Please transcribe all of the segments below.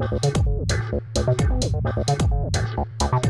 Thank you.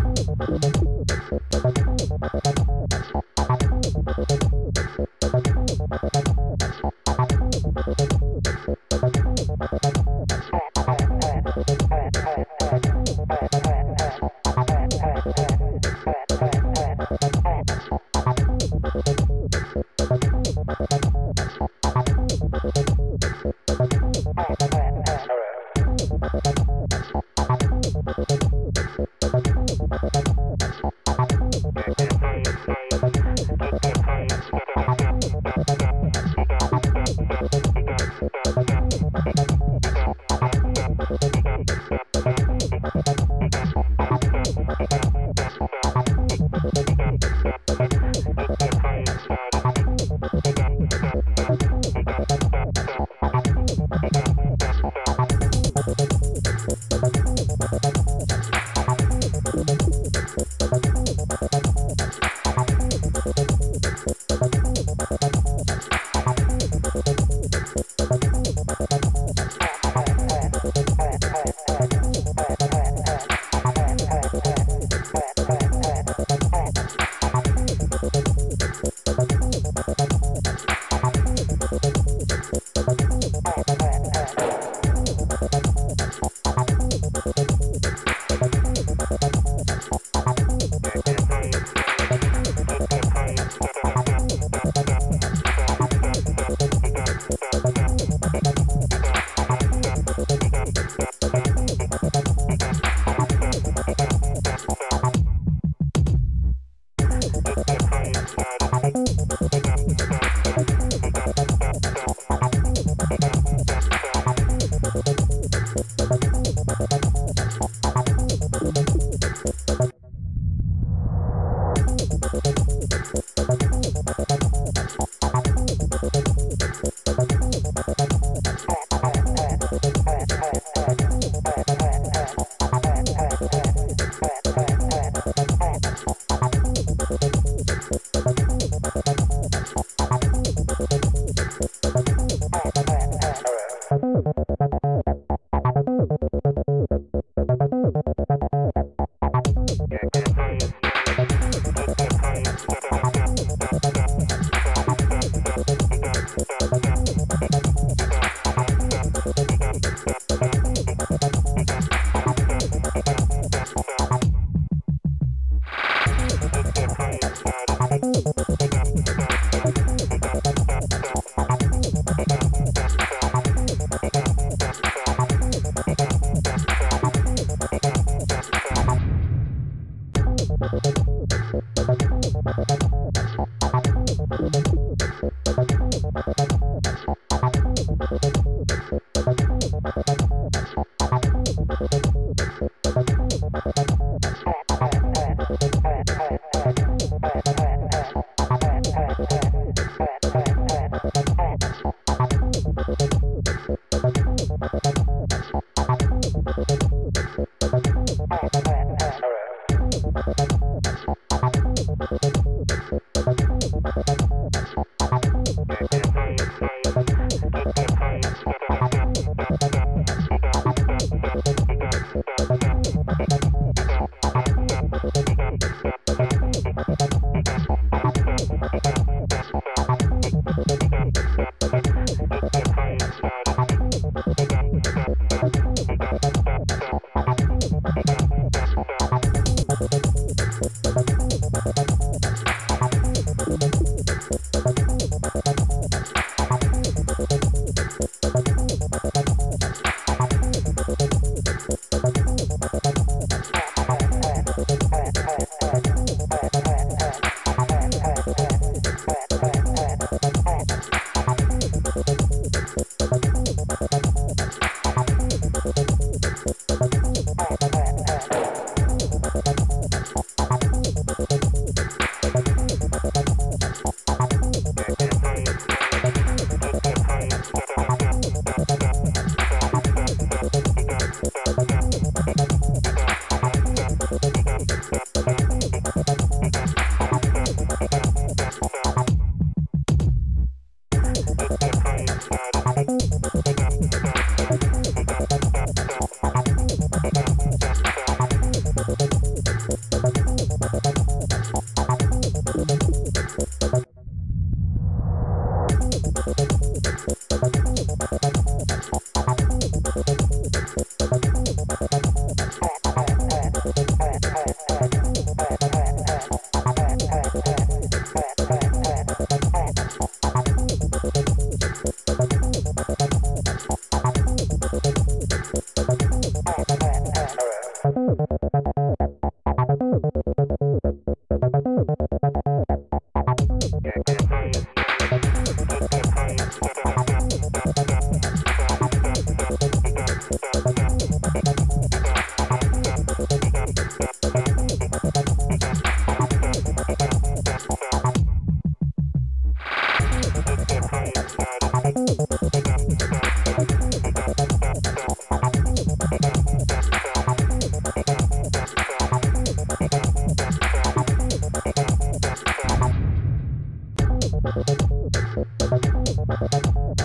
よろしくお願いします。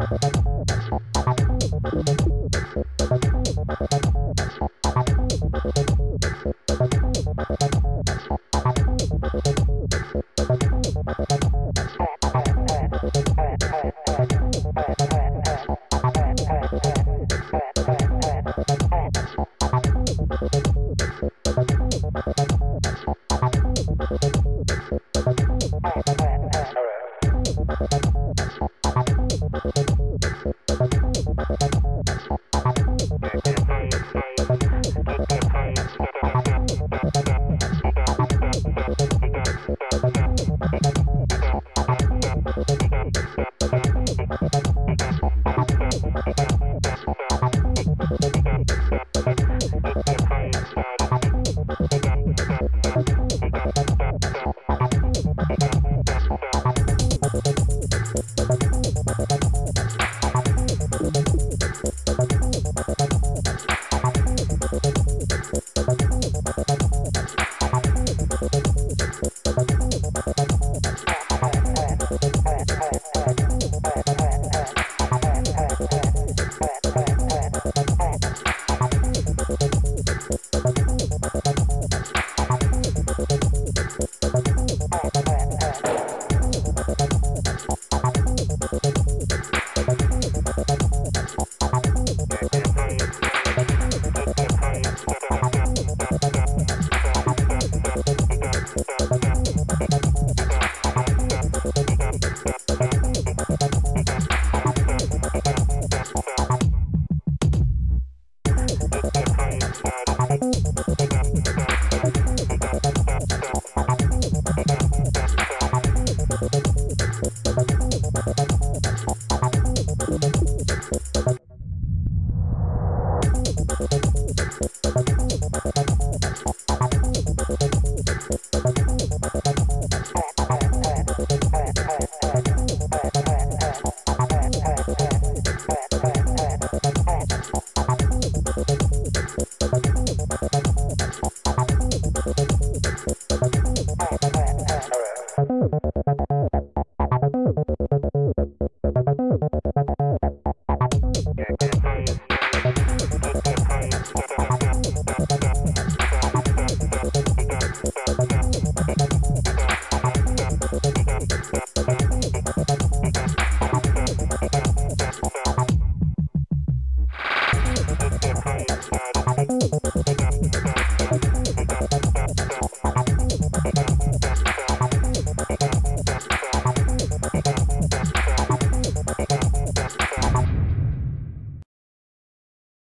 Thank.